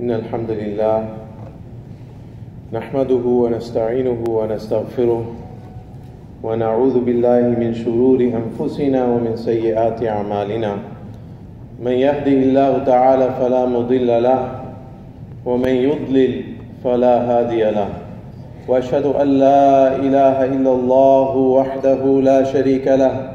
إن الحمد لله نحمده ونستعينه ونستغفره ونعوذ بالله من شرور أنفسنا ومن سيئات أعمالنا. من يهده الله تعالى فلا مضل له ومن يضلل فلا هادي له. وأشهد أن لا إله إلا الله وحده لا شريك له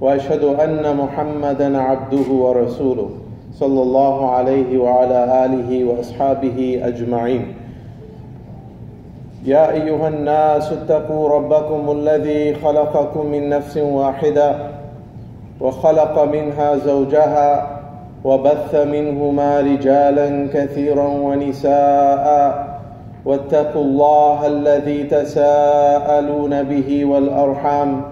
وأشهد أن محمدا عبده ورسوله. صلى الله عليه وعلى آله وأصحابه أجمعين. يا أيها الناس اتقوا ربكم الذي خلقكم من نفس واحدة وخلق منها زوجها وبث منهما رجالا كثيرا ونساء واتقوا الله الذي تساءلون به والأرحام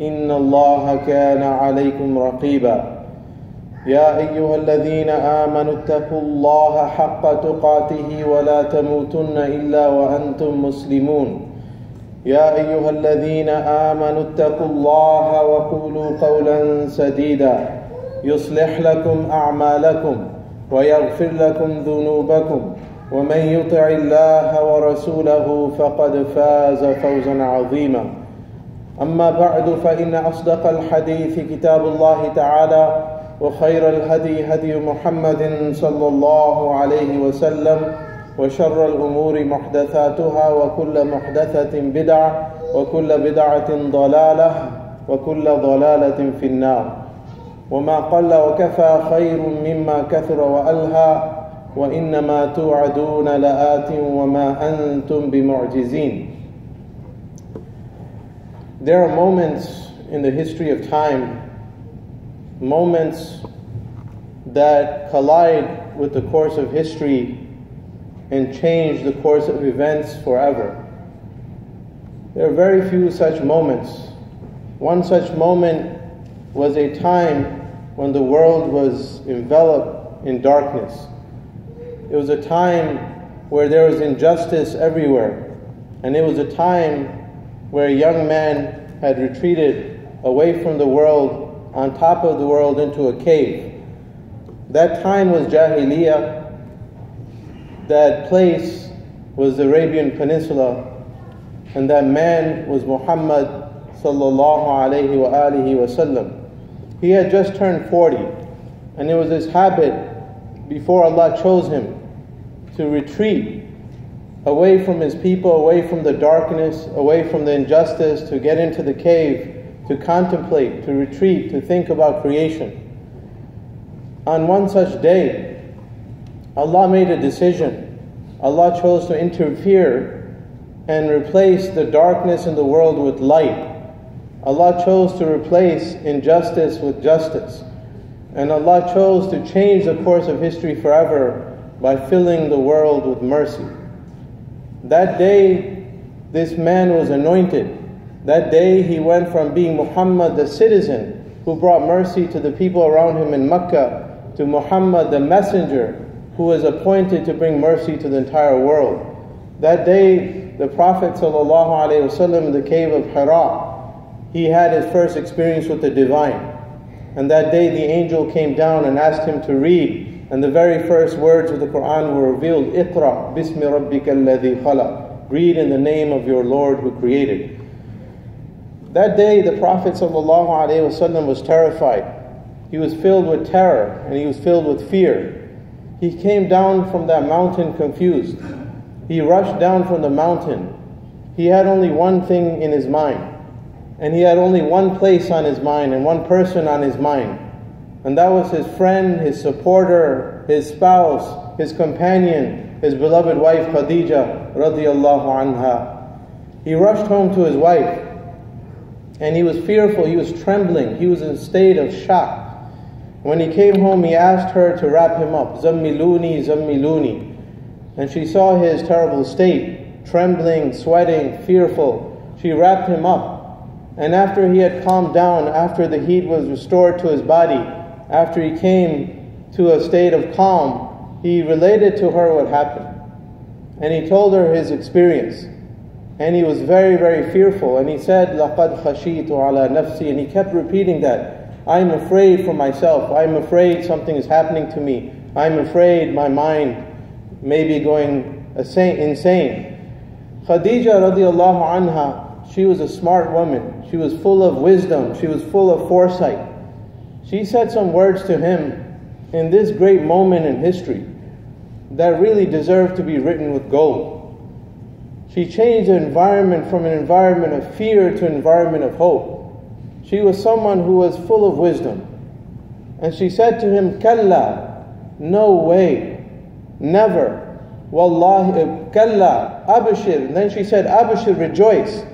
إن الله كان عليكم رقيبا. يا أيها الذين آمنوا اتقوا الله حق تقاته ولا تموتن إلا وأنتم مسلمون. يا أيها الذين آمنوا اتقوا الله وقولوا قولا سديدا. يصلح لكم أعمالكم ويغفر لكم ذنوبكم. ومن يطع الله ورسوله فقد فاز فوزا عظيما. أما بعد فإن أصدق الحديث كتاب الله تعالى. وخير الهدي هدي محمد صلى الله عليه وسلم وشر الأمور محدثاتها وكل محدثة بدعة وكل بدعة ضلالة وكل ضلالة في النار. وما قل وكفى خير مما كثر وألهى وإنما توعدون لآت وما أنتم بمعجزين. There are moments in the history of time moments that collide with the course of history and change the course of events forever there are very few such moments one such moment was a time when the world was enveloped in darkness it was a time where there was injustice everywhere. And it was a time where a young man had retreated away from the world, on top of the world, into a cave. That time was Jahiliyyah. That place was the Arabian Peninsula. And that man was Muhammad sallallahu alayhi wa alihi wasallam. He had just turned 40. And it was his habit before Allah chose him to retreat away from his people, away from the darkness, away from the injustice, to get into the cave, to contemplate, to retreat, to think about creation. On one such day, Allah made a decision. Allah chose to interfere and replace the darkness in the world with light. Allah chose to replace injustice with justice. And Allah chose to change the course of history forever by filling the world with mercy. That day, this man was anointed. That day, he went from being Muhammad, the citizen who brought mercy to the people around him in Mecca, to Muhammad, the messenger who was appointed to bring mercy to the entire world. That day, the Prophet ﷺ in the cave of Hira, he had his first experience with the divine. And that day, the angel came down and asked him to read and the very first words of the Quran were revealed Iqra bismi rabbika alladhi khalaq. Read in the name of your Lord who created. That day the Prophet ﷺ was terrified. He was filled with terror and he was filled with fear. He came down from that mountain confused. He rushed down from the mountain. He had only one thing in his mind. And he had only one place on his mind and one person on his mind. And that was his friend, his supporter, his spouse, his companion, his beloved wife Khadija anha. He rushed home to his wife and he was fearful, he was trembling, he was in a state of shock. When he came home, he asked her to wrap him up, Zammiluni, Zammiluni. And she saw his terrible state, trembling, sweating, fearful. She wrapped him up. And after he had calmed down, after the heat was restored to his body, after he came to a state of calm, he related to her what happened. And he told her his experience. And he was very, very fearful. And he said, لَقَدْ خَشِيتُ عَلَى نَفْسِي And he kept repeating that. I'm afraid for myself. I'm afraid something is happening to me. I'm afraid my mind maybe going insane. Khadija radiallahu anha, she was a smart woman. She was full of wisdom. She was full of foresight. She said some words to him in this great moment in history that really deserve to be written with gold. She changed the environment from an environment of fear to an environment of hope. She was someone who was full of wisdom. And she said to him, Kalla, no way, never. Wallahi, uh, kalla, abashir. And then she said, abashir, rejoice.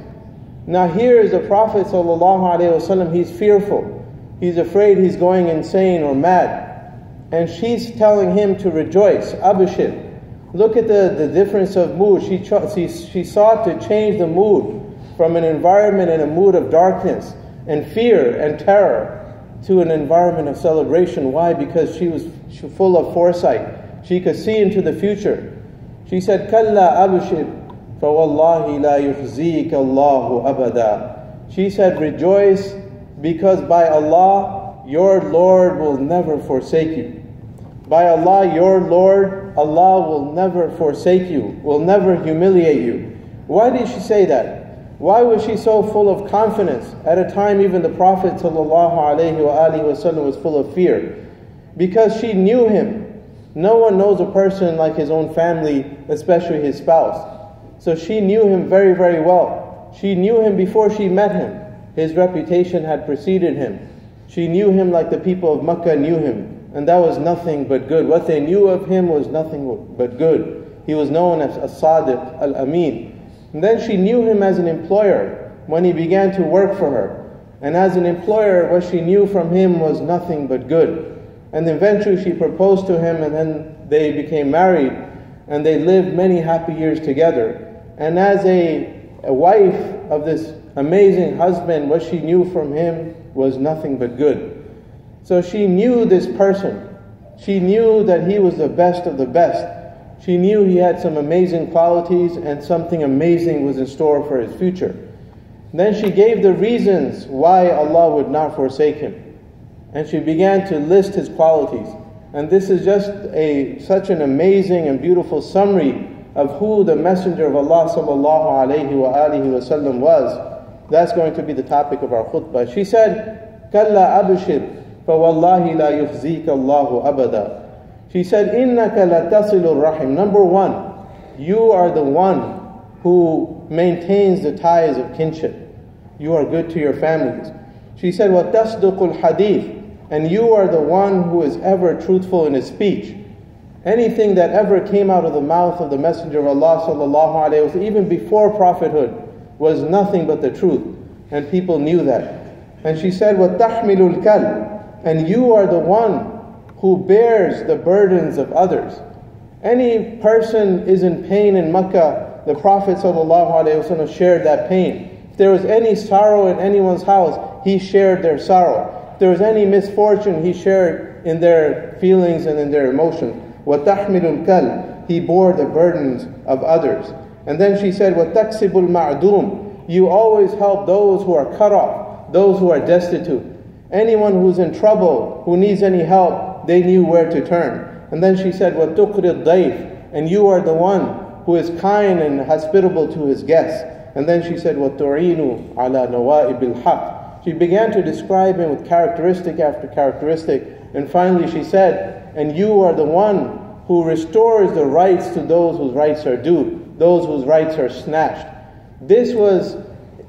Now here is the Prophet wasallam. he's fearful. He's afraid he's going insane or mad. And she's telling him to rejoice, abashir. Look at the, the difference of mood. She, she, she sought to change the mood from an environment in a mood of darkness and fear and terror to an environment of celebration. Why? Because she was full of foresight. She could see into the future. She said, Kalla abushir, fawallahi la yuhzik Allahu abada. She said, Rejoice, because by Allah your Lord will never forsake you. By Allah, your Lord, Allah will never forsake you, will never humiliate you. Why did she say that? Why was she so full of confidence at a time even the Prophet ﷺ was full of fear? Because she knew him. No one knows a person like his own family, especially his spouse. So she knew him very, very well. She knew him before she met him. His reputation had preceded him. She knew him like the people of Mecca knew him. And that was nothing but good. What they knew of him was nothing but good. He was known as As-Sadiq, Al-Amin. And then she knew him as an employer when he began to work for her. And as an employer, what she knew from him was nothing but good. And eventually she proposed to him, and then they became married, and they lived many happy years together. And as a, a wife of this amazing husband, what she knew from him was nothing but good. So she knew this person. She knew that he was the best of the best. She knew he had some amazing qualities and something amazing was in store for his future. Then she gave the reasons why Allah would not forsake him. And she began to list his qualities. And this is just a such an amazing and beautiful summary of who the Messenger of Allah sallallahu alayhi wa alihi was. That's going to be the topic of our khutbah. She said, Kalla abshir, فوالله لا يخزيك الله أبدا. She said, إِنَّكَ لَتَصِلُ الرَّحِمِ Number one, you are the one who maintains the ties of kinship. You are good to your families. She said, وَتَصْدُقُ الْحَدِيثِ And you are the one who is ever truthful in his speech. Anything that ever came out of the mouth of the Messenger of Allah sallallahu alaihi wasallam, even before prophethood, was nothing but the truth. And people knew that. And she said, وَتَحْمِلُ الْكَلْ And you are the one who bears the burdens of others. Any person is in pain in Mecca, the Prophet ﷺ shared that pain. If there was any sorrow in anyone's house, he shared their sorrow. If there was any misfortune, he shared in their feelings and in their emotions. وَتَحْمِلُ الْكَلْ He bore the burdens of others. And then she said, وَتَكْسِبُ الْمَعْدُومِ You always help those who are cut off, those who are destitute. Anyone who's in trouble, who needs any help, they knew where to turn. And then she said, وَتُقْرِ الضَّيْفِ And you are the one who is kind and hospitable to his guests. And then she said, وَتُعِينُ عَلَى نَوَائِبِ الْحَقِّ She began to describe him with characteristic after characteristic. And finally she said, And you are the one who restores the rights to those whose rights are due, those whose rights are snatched. This was,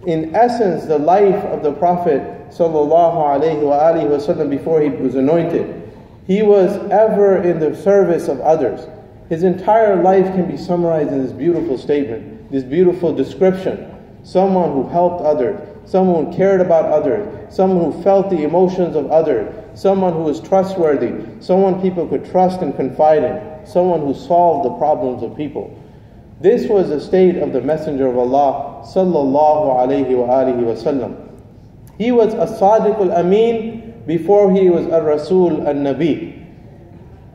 in essence, the life of the Prophet sallallahu alaihi wasallam before he was anointed. He was ever in the service of others. His entire life can be summarized in this beautiful statement, this beautiful description. Someone who helped others, someone who cared about others, someone who felt the emotions of others, someone who was trustworthy, someone people could trust and confide in, someone who solved the problems of people. This was the state of the Messenger of Allah sallallahu alayhi wa alihi wasallam. He was a Sadiq al-Amin before he was a Rasul and Nabi.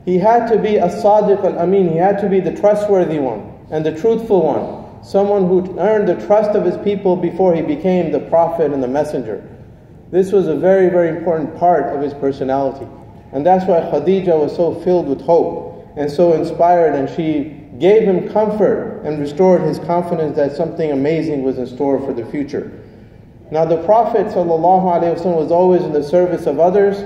He had to be a Sadiq al Amin, he had to be the trustworthy one and the truthful one, someone who earned the trust of his people before he became the Prophet and the Messenger. This was a very, very important part of his personality. And that's why Khadija was so filled with hope. and so inspired, and she gave him comfort and restored his confidence that something amazing was in store for the future. Now, the Prophet ﷺ was always in the service of others,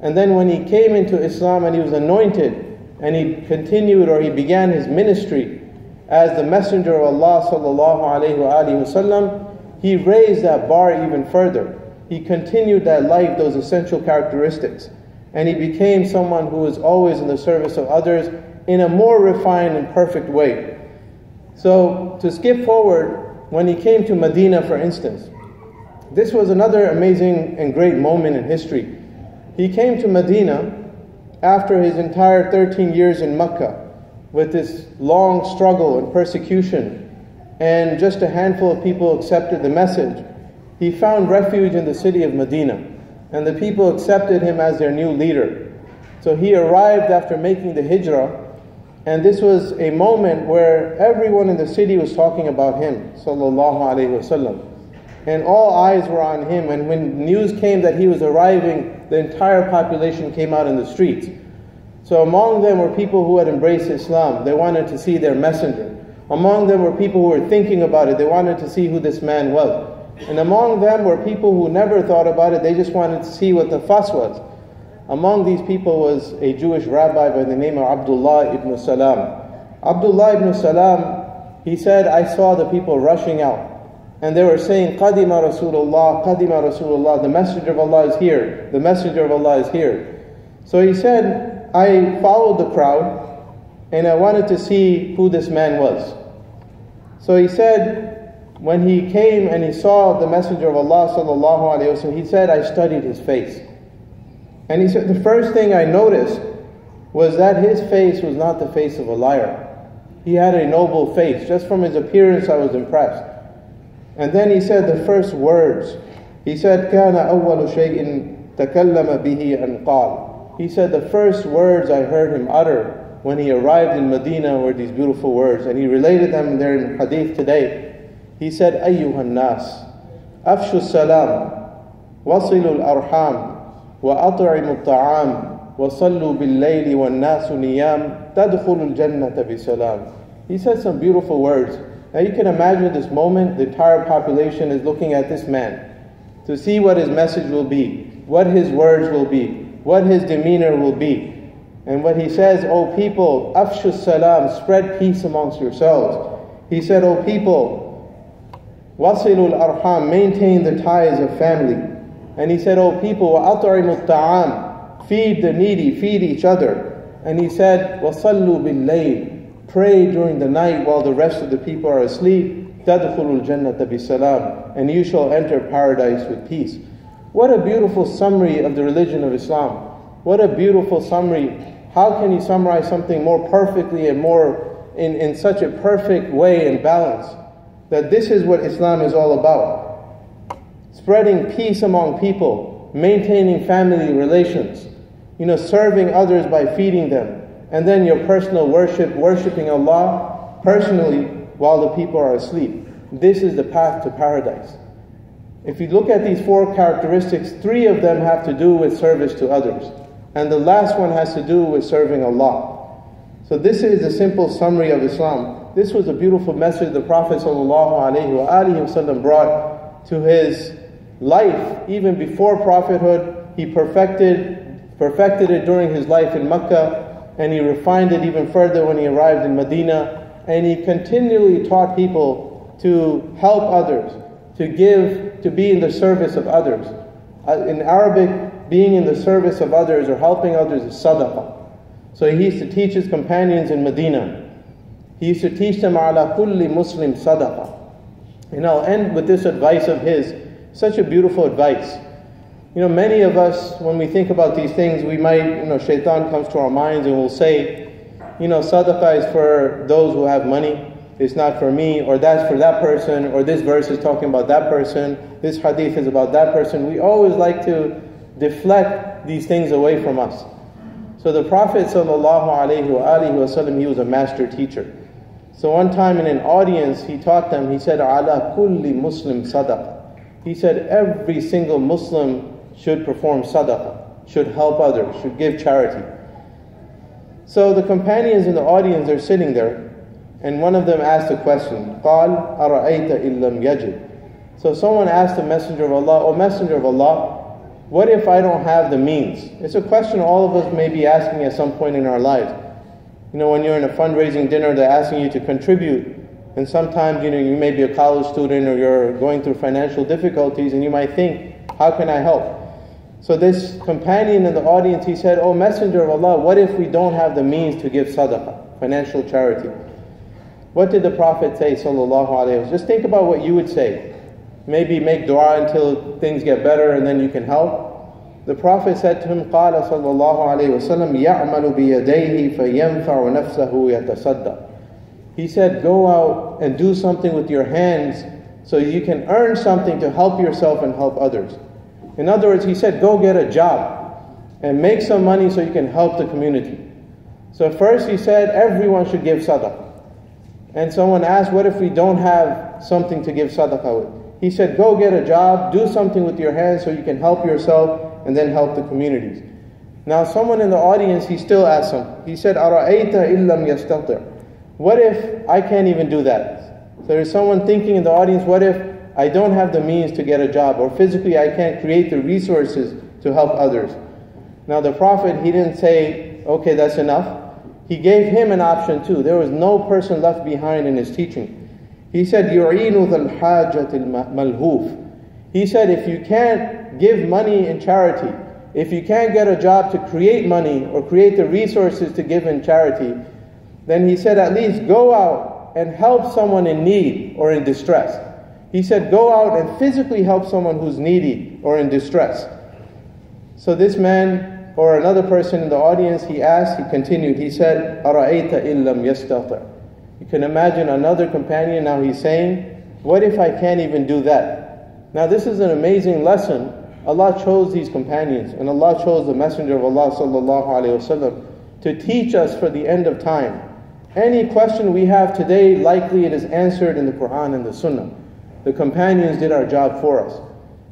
and then when he came into Islam and he was anointed, and he continued or he began his ministry as the Messenger of Allah ﷺ, he raised that bar even further. He continued that life, those essential characteristics, and he became someone who was always in the service of others in a more refined and perfect way. So, to skip forward, when he came to Medina, for instance, this was another amazing and great moment in history. He came to Medina after his entire 13 years in Mecca with this long struggle and persecution, and just a handful of people accepted the message. He found refuge in the city of Medina, and the people accepted him as their new leader. So he arrived after making the hijrah and this was a moment where everyone in the city was talking about him, sallallahu alaihi wasallam. And all eyes were on him. And when news came that he was arriving, the entire population came out in the streets. So among them were people who had embraced Islam. They wanted to see their messenger. Among them were people who were thinking about it. They wanted to see who this man was. And among them were people who never thought about it. They just wanted to see what the fuss was. Among these people was a Jewish rabbi by the name of Abdullah ibn Salam. Abdullah ibn Salam, he said, I saw the people rushing out. And they were saying, Qadima Rasulullah, Qadima Rasulullah, the Messenger of Allah is here, the Messenger of Allah is here. So he said, I followed the crowd and I wanted to see who this man was. So he said, when he came and he saw the Messenger of Allah sallallahu wasallam, he said, I studied his face. And he said, The first thing I noticed was that his face was not the face of a liar. He had a noble face. Just from his appearance, I was impressed. And then he said the first words. He said, كان أول شيء تكلم به أن قال. He said the first words I heard him utter when he arrived in Medina were these beautiful words. And he related them there in hadith today. He said, أيها الناس أفشوا السلام وصلوا الأرحام وأطعموا الطعام وصلوا بالليل والناس نيام تدخل الجنة بسلام He said some beautiful words. Now you can imagine this moment, the entire population is looking at this man to see what his message will be, what his words will be, what his demeanor will be. And what he says, O people, afshu salam, spread peace amongst yourselves. He said, O people, wasilul arham, maintain the ties of family. And he said, O people, wa'at'imu ta'am, feed the needy, feed each other. And he said, wasallu bil layl, Pray during the night while the rest of the people are asleep. تَدْخُلُوا الْجَنَّةَ بِسَلَامٍ And you shall enter paradise with peace. What a beautiful summary of the religion of Islam. What a beautiful summary. How can you summarize something more perfectly and more in, in such a perfect way and balance? That this is what Islam is all about spreading peace among people, maintaining family relations, you know, serving others by feeding them, and then your personal worship, worshiping Allah personally while the people are asleep. This is the path to paradise. If you look at these four characteristics, three of them have to do with service to others, and the last one has to do with serving Allah. So this is a simple summary of Islam. This was a beautiful message the Prophet ﷺ brought to his life, even before prophethood, he perfected, perfected it during his life in Mecca, and he refined it even further when he arrived in Medina, and he continually taught people to help others, to give, to be in the service of others. Uh, in Arabic, being in the service of others or helping others is sadaqah. So he used to teach his companions in Medina. He used to teach them ala kulli Muslim sadaqah. And I'll end with this advice of his such a beautiful advice. You know, many of us, when we think about these things, we might, you know, shaitan comes to our minds and we'll say, you know, sadaqah is for those who have money, it's not for me, or that's for that person, or this verse is talking about that person, this hadith is about that person. We always like to deflect these things away from us. So the Prophet wasallam, he was a master teacher. So one time in an audience, he taught them, he said, Ala kulli Muslim sadaqah. He said every single Muslim should perform sadaqah, should help others, should give charity. So the companions in the audience are sitting there, and one of them asked a question. قال أرأيت إن لم يجد. So someone asked the Messenger of Allah, O Messenger of Allah, what if I don't have the means? It's a question all of us may be asking at some point in our lives. You know, when you're in a fundraising dinner, they're asking you to contribute. And sometimes, you know, you may be a college student or you're going through financial difficulties and you might think, how can I help? So this companion in the audience, he said, Oh Messenger of Allah, what if we don't have the means to give sadaqah, financial charity? What did the Prophet say, sallallahu alayhi wa Just think about what you would say. Maybe make dua until things get better and then you can help. The Prophet said to him, قال صلى الله عليه وسلم يعمل بيديه فينفع نفسه يتصدق. He said, go out and do something with your hands so you can earn something to help yourself and help others. In other words, he said, go get a job and make some money so you can help the community. So first he said, everyone should give sadaqah. And someone asked, what if we don't have something to give sadaqah with? He said, go get a job, do something with your hands so you can help yourself and then help the communities. Now, someone in the audience, he still asked him, he said, أَرَأَيْتَ إِلَّمْ يَسْتَطِعْ What if I can't even do that? So there's someone thinking in the audience, what if I don't have the means to get a job, or physically I can't create the resources to help others? Now, the Prophet, he didn't say, okay, that's enough. He gave him an option too. There was no person left behind in his teaching. He said, يُعِينُ ذَا الْحَاجَةِ الْمَلْهُوفِ He said, if you can't give money in charity, if you can't get a job to create money or create the resources to give in charity, then he said at least go out and help someone in need or in distress. He said, Go out and physically help someone who's needy or in distress. So this man or another person in the audience, he asked, he continued, he said, Ara'ayta illam yastata. You can imagine another companion now he's saying, What if I can't even do that? Now this is an amazing lesson. Allah chose these companions and Allah chose the Messenger of Allah sallallahu wasallam to teach us for the end of time. Any question we have today, likely it is answered in the Quran and the Sunnah. The companions did our job for us.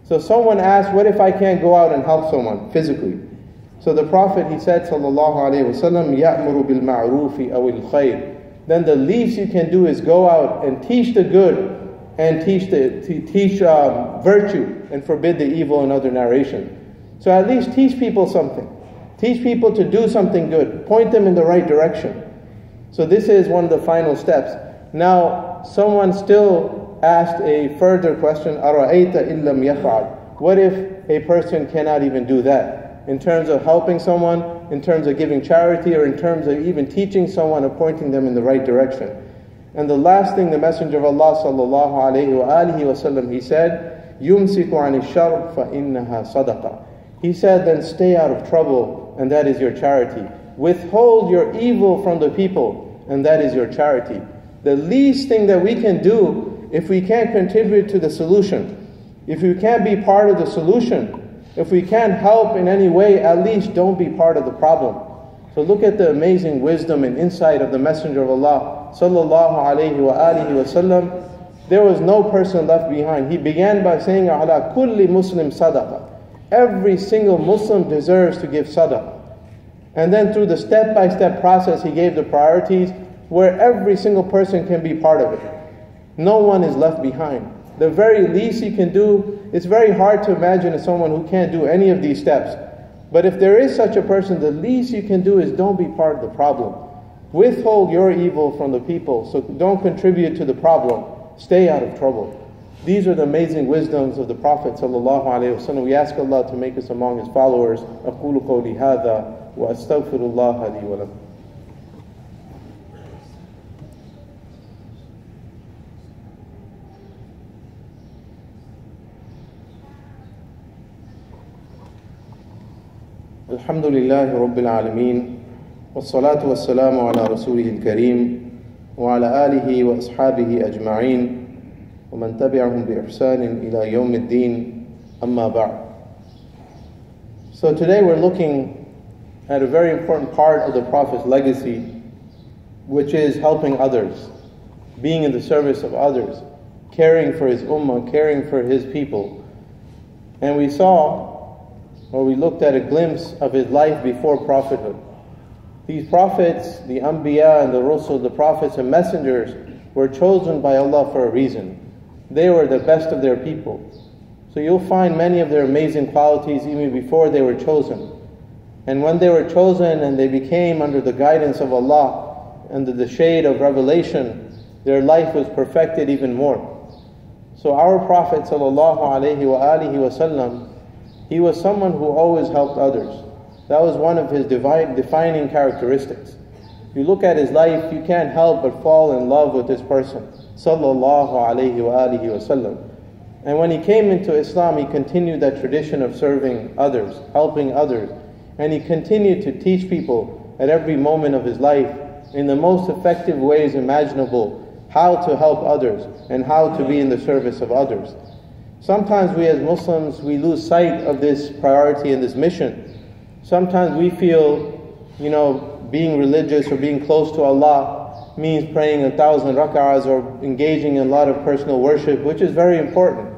So someone asked, What if I can't go out and help someone physically? So the Prophet he said, Sallallahu alayhi Wasallam, Ya'muru bil awil khayr. Then the least you can do is go out and teach the good and teach, the, teach um, virtue and forbid the evil in other narrations. So at least teach people something. Teach people to do something good. Point them in the right direction. So this is one of the final steps. Now, someone still asked a further question, أَرَأَيْتَ إِلَّمْ يَفْعَلْ What if a person cannot even do that? In terms of helping someone, in terms of giving charity, or in terms of even teaching someone or pointing them in the right direction. And the last thing the Messenger of Allah sallallahu alayhi wa alihi wasallam, he said, يُمْسِكُ عَنِ الشَّرْ فَإِنَّهَا صَدَقَةً He said, then stay out of trouble, and that is your charity. Withhold your evil from the people, and that is your charity. The least thing that we can do, if we can't contribute to the solution, if we can't be part of the solution, if we can't help in any way, at least don't be part of the problem. So look at the amazing wisdom and insight of the Messenger of Allah sallallahu alayhi wa alihi wasallam. There was no person left behind. He began by saying, Ala kulli Muslim sadaqah. Every single Muslim deserves to give sadaqah. And then through the step by step process, he gave the priorities where every single person can be part of it. No one is left behind. The very least you can do, it's very hard to imagine someone who can't do any of these steps. But if there is such a person, the least you can do is don't be part of the problem. Withhold your evil from the people, so don't contribute to the problem. Stay out of trouble. These are the amazing wisdoms of the Prophet ﷺ. We ask Allah to make us among His followers. أقول قولي هذا وأستغفر الله لي ولكم. الحمد لله رب العالمين والصلاة والسلام على رسوله الكريم وعلى آله وأصحابه أجمعين ومن تبعهم بإحسان إلى يوم الدين أما بعد So today we're looking at a very important part of the Prophet's legacy which is helping others, being in the service of others, caring for his ummah, caring for his people. And we saw, or we looked at a glimpse of his life before prophethood. These prophets, the Anbiya and the Rusul, the prophets and messengers, were chosen by Allah for a reason. They were the best of their people. So you'll find many of their amazing qualities even before they were chosen. And when they were chosen and they became under the guidance of Allah, under the shade of revelation, their life was perfected even more. So our Prophet sallallahu alaihi wasallam, he was someone who always helped others. That was one of his defining characteristics. You look at his life, you can't help but fall in love with this person. Sallallahu alayhi wa alihi wasallam. And when he came into Islam, he continued that tradition of serving others, helping others. And he continued to teach people at every moment of his life in the most effective ways imaginable how to help others and how to be in the service of others. Sometimes we as Muslims, we lose sight of this priority and this mission. Sometimes we feel, you know, being religious or being close to Allah means praying a thousand rak'ahs or engaging in a lot of personal worship, which is very important.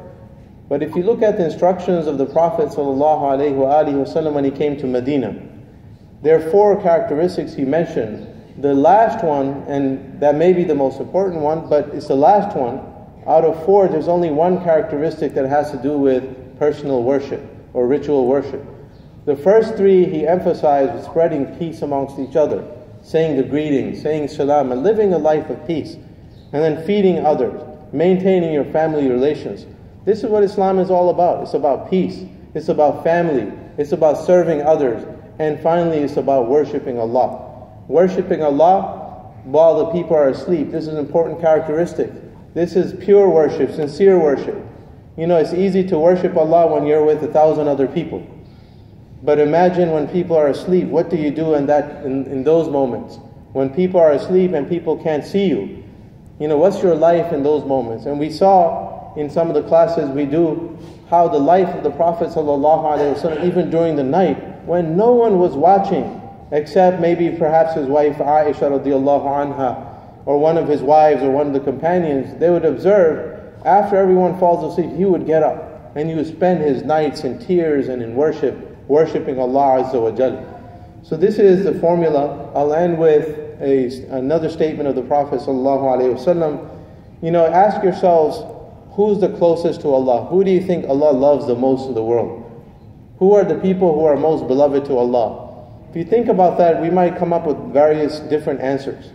But if you look at the instructions of the Prophet ﷺ when he came to Medina, there are four characteristics he mentioned the last one, and that may be the most important one, but it's the last one. Out of four, there's only one characteristic that has to do with personal worship or ritual worship. The first three he emphasized was spreading peace amongst each other, saying the greetings, saying salam, and living a life of peace, and then feeding others, maintaining your family relations. This is what Islam is all about. It's about peace, it's about family, it's about serving others, and finally, it's about worshiping Allah worshipping Allah while the people are asleep. This is an important characteristic. This is pure worship, sincere worship. You know, it's easy to worship Allah when you're with a thousand other people. But imagine when people are asleep, what do you do in, that, in, in those moments? When people are asleep and people can't see you. You know, what's your life in those moments? And we saw in some of the classes we do how the life of the Prophet, ﷺ, even during the night, when no one was watching, except maybe perhaps his wife Aisha or one of his wives or one of the companions, they would observe after everyone falls asleep, he would get up and he would spend his nights in tears and in worship, worshipping Allah Azza wa. So this is the formula. I'll end with a, another statement of the Prophet wasallam. You know, ask yourselves, who's the closest to Allah? Who do you think Allah loves the most in the world? Who are the people who are most beloved to Allah? If you think about that, we might come up with various different answers.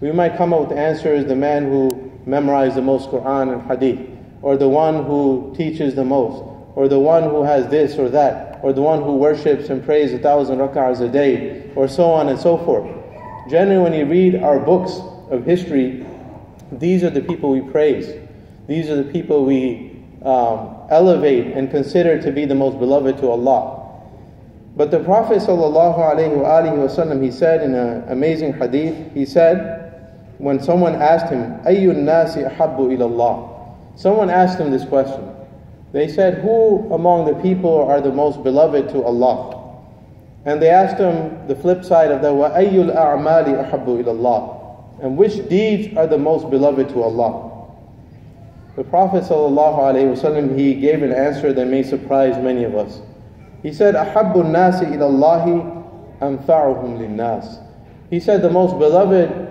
We might come up with answers the man who memorized the most Quran and Hadith, or the one who teaches the most, or the one who has this or that, or the one who worships and prays a thousand rak'ahs a day, or so on and so forth. Generally, when you read our books of history, these are the people we praise. These are the people we um, elevate and consider to be the most beloved to Allah. But the Prophet ﷺ, he said in an amazing hadith, he said, when someone asked him, Ayyun nasi ahabbu ilallah? Someone asked him this question. They said, Who among the people are the most beloved to Allah? And they asked him the flip side of that, Wa ayyul a'mali ahabbu ilallah? And which deeds are the most beloved to Allah? The Prophet ﷺ, he gave an answer that may surprise many of us. He said, "Ahabbu nasi ilallahi anfa'uhum linnas." He said, "The most beloved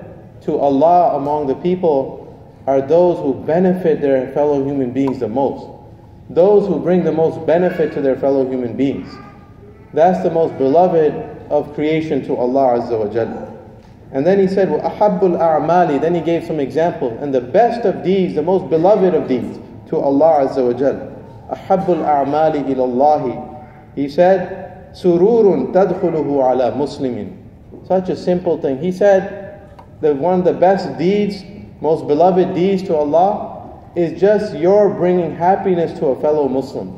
to Allah among the people are those who benefit their fellow human beings the most. Those who bring the most benefit to their fellow human beings. That's the most beloved of creation to Allah Azza wa Jalla. And then he said, "Ahabul a'mali." Then he gave some example, and the best of deeds, the most beloved of deeds, to Allah Azza wa Jalla. "Ahabul a'mali ilallahi." He said, "Sururun tadkhuluhu ala muslimin." Such a simple thing. He said, that one of the best deeds, most beloved deeds to Allah is just your bringing happiness to a fellow Muslim.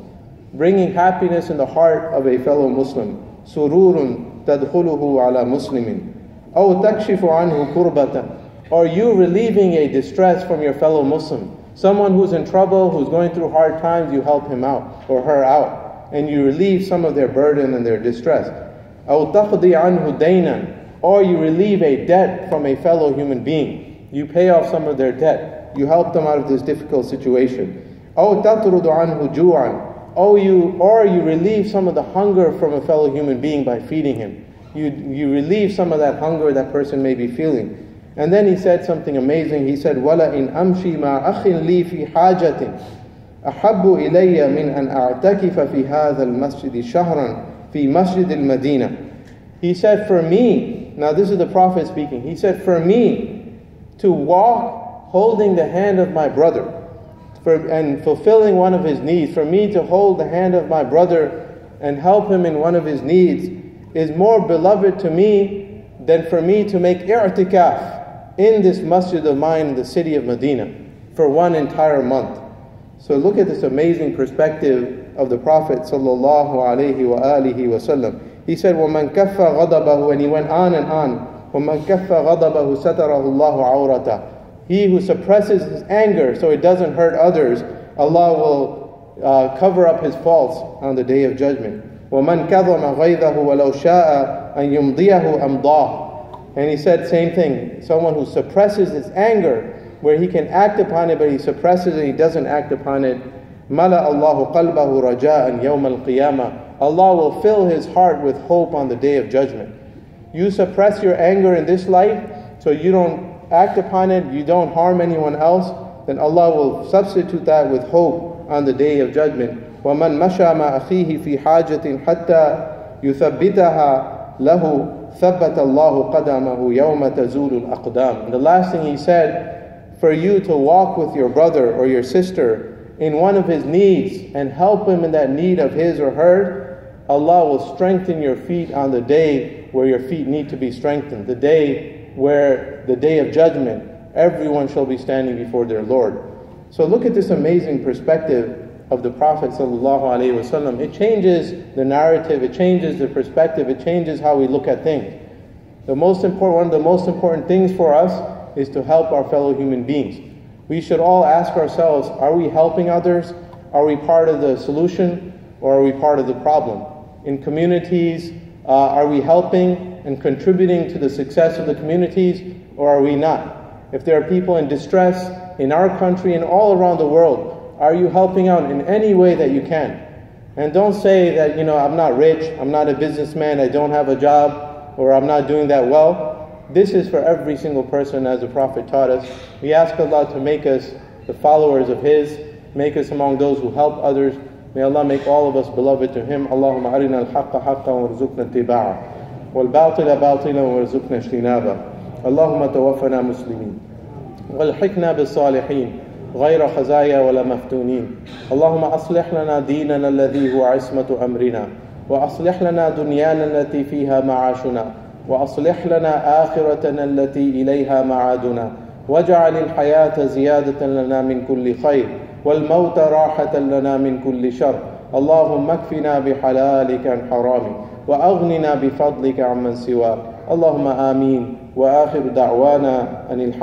Bringing happiness in the heart of a fellow Muslim. Sururun tadkhuluhu ala muslimin. أو تكشف عنه كربة or you relieving a distress from your fellow Muslim. Someone who's in trouble, who's going through hard times, you help him out or her out and you relieve some of their burden and their distress. Or you relieve a debt from a fellow human being. You pay off some of their debt. You help them out of this difficult situation. Or you, or you relieve some of the hunger from a fellow human being by feeding him. you, you relieve some of that hunger that person may be feeling. And then he said something amazing. He said, وَلَا إِنْ أَمْشِي مَعْ أَخٍ لِي فِي حَاجَةٍ أحب إلي من أن أعتكف في هذا المسجد شهرا في مسجد المدينة. He said, for me, now this is the Prophet speaking, he said, for me to walk holding the hand of my brother for, and fulfilling one of his needs, for me to hold the hand of my brother and help him in one of his needs is more beloved to me than for me to make i'tikaf in this masjid of mine in the city of Medina for one entire month. So look at this amazing perspective of the Prophet sallallahu alaihi wasallam. He said, وَمَنْ كَفَّ غَضَبَهُ And he went on and on. وَمَنْ كَفَّ غَضَبَهُ سَتَرَهُ اللَّهُ عَوْرَتَهُ He who suppresses his anger so it doesn't hurt others, Allah will uh, cover up his faults on the day of judgment. وَمَنْ كَظَمَ غَيْظَهُ وَلَوْ شَاءَ أَنْ يُمْضِيَهُ أَمْضَاهُ And he said, same thing. Someone who suppresses his anger where he can act upon it, but he suppresses it, he doesn't act upon it. Mala Allahu qalbahu raja'an yawm al Allah will fill his heart with hope on the day of judgment. You suppress your anger in this life, so you don't act upon it, you don't harm anyone else, then Allah will substitute that with hope on the day of judgment. وَمَنْ مَشَى مَا أَخِيهِ فِي حَاجَةٍ حَتَّى يُثَبِّتَهَا لَهُ ثَبَّتَ اللَّهُ قَدَمَهُ يَوْمَ تَزُولُ الْأَقْدَامِ And the last thing he said, for you to walk with your brother or your sister in one of his needs and help him in that need of his or her, Allah will strengthen your feet on the day where your feet need to be strengthened, the day where the day of judgment, everyone shall be standing before their Lord. So look at this amazing perspective of the Prophet ﷺ. It changes the narrative, it changes the perspective, it changes how we look at things. The most important, one of the most important things for us is to help our fellow human beings. We should all ask ourselves are we helping others? Are we part of the solution or are we part of the problem? In communities, uh, are we helping and contributing to the success of the communities or are we not? If there are people in distress in our country and all around the world, are you helping out in any way that you can? And don't say that, you know, I'm not rich, I'm not a businessman, I don't have a job, or I'm not doing that well. This is for every single person as the Prophet taught us. We ask Allah to make us the followers of His, make us among those who help others. May Allah make all of us beloved to Him. Allahumma arina al-haqqa haqqa warzuqna ittiba'a wal-batila batila warzuqna ijtinaba. Allahumma tawaffana muslimin. والحقنا بالصالحين غير خزايا ولا مفتونين اللهم أصلح لنا ديننا الذي هو عصمة أمرنا وأصلح لنا دنيانا التي فيها معاشنا وأصلح لنا آخرتنا التي إليها معادنا واجعل الحياة زيادة لنا من كل خير والموت راحة لنا من كل شر. اللهم اكفنا بحلالك عن حرامك وأغننا بفضلك عمن سواك. اللهم آمين. وآخر دعوانا أن الحمد